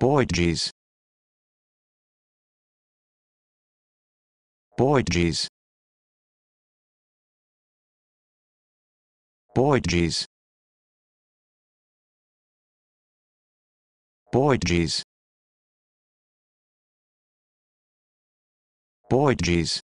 Boydges Boydges Boydges Boydges Boydges